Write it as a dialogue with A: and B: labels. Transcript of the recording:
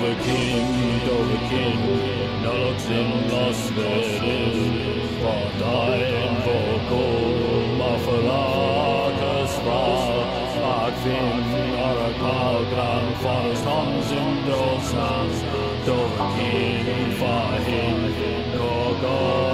A: The King, the King, naloxin lastes, war dein Vocal, Mafalakas war, Agfin, Arakal, Grand Forest, Hans und Dosans, Dove King, Fahin, Nogal.